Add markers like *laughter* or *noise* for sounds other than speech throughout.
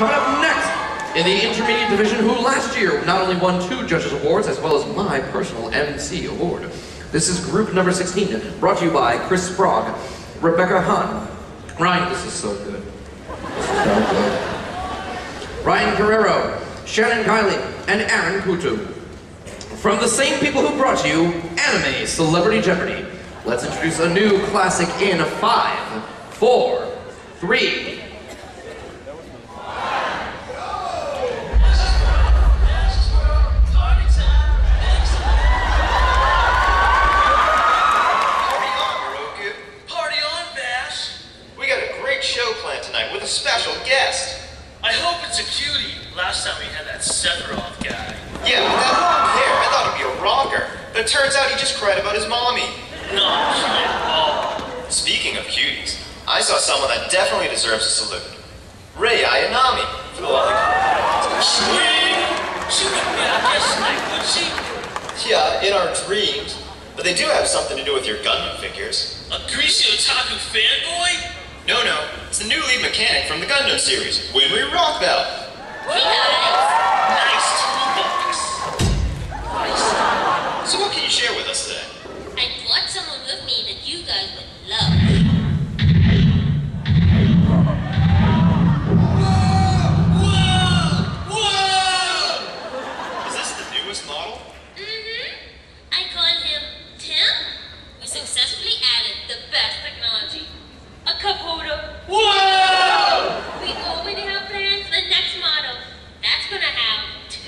Coming up next, in the intermediate division, who last year not only won two judges awards, as well as my personal MC award. This is group number 16, brought to you by Chris Sprague, Rebecca Hahn, Ryan, this is so good. So good. Ryan Guerrero, Shannon Kiley, and Aaron Kutu. From the same people who brought you Anime Celebrity Jeopardy, let's introduce a new classic in five, four, three, with a special guest. I hope it's a cutie. Last time we had that Sephiroth guy. Yeah, with that long hair, I thought he'd be a rocker. But it turns out he just cried about his mommy. Not at all. Speaking of cuties, I saw someone that definitely deserves a salute. Rei Ayanami for the lollipop. Sweet! She wouldn't be our guest tonight, would she? Yeah, in our dreams. But they do have something to do with your Gundam figures. A greasy otaku fanboy? No, no, it's the new lead mechanic from the Gundam series, Winry Rockbell. Nice toolbox. So what can you share with us today?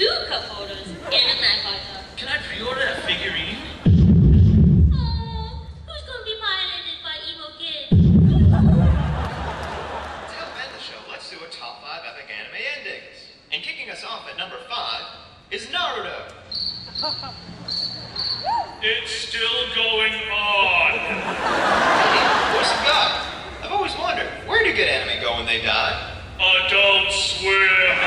Two cup holders and a knife holder. Can I pre-order that figurine? Oh, who's gonna be piloted by emo kids? To help end the show, let's do a top five epic anime endings. And kicking us off at number five is Naruto. *laughs* It's still going on. What's it? I've always wondered, where do good anime go when they die? Adult Swim.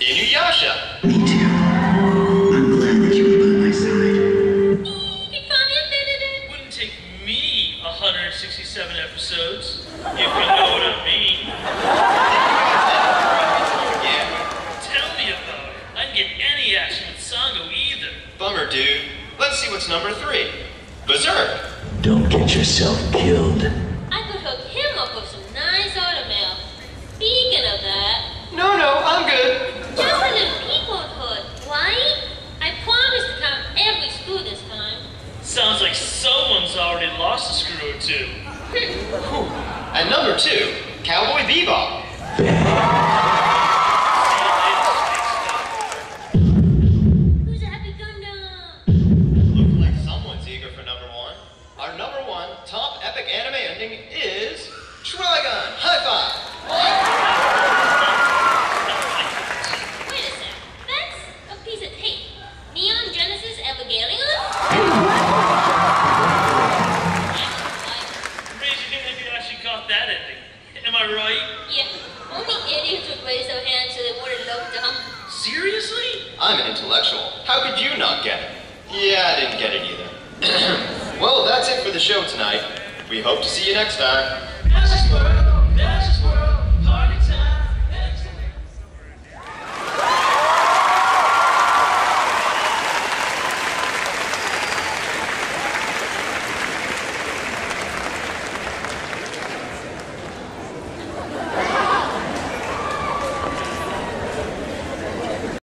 Inuyasha. Me too. I'm glad that you were by my side. He finally admitted it. Wouldn't take me 167 episodes, if you know what I mean. Yeah. Tell me about it. I didn't get any action with Sango either. Bummer, dude. Let's see what's number three. Berserk. Don't get yourself killed. I could hook him up with some nice automail. Speaking of that, No, no, I'm good. just a little people could, right? I promise to count every screw this time. Sounds like someone's already lost a screw or two. At number two, Cowboy Bebop. I'm an intellectual. How could you not get it? Yeah, I didn't get it either. *clears throat* well, that's it for the show tonight. We hope to see you next time.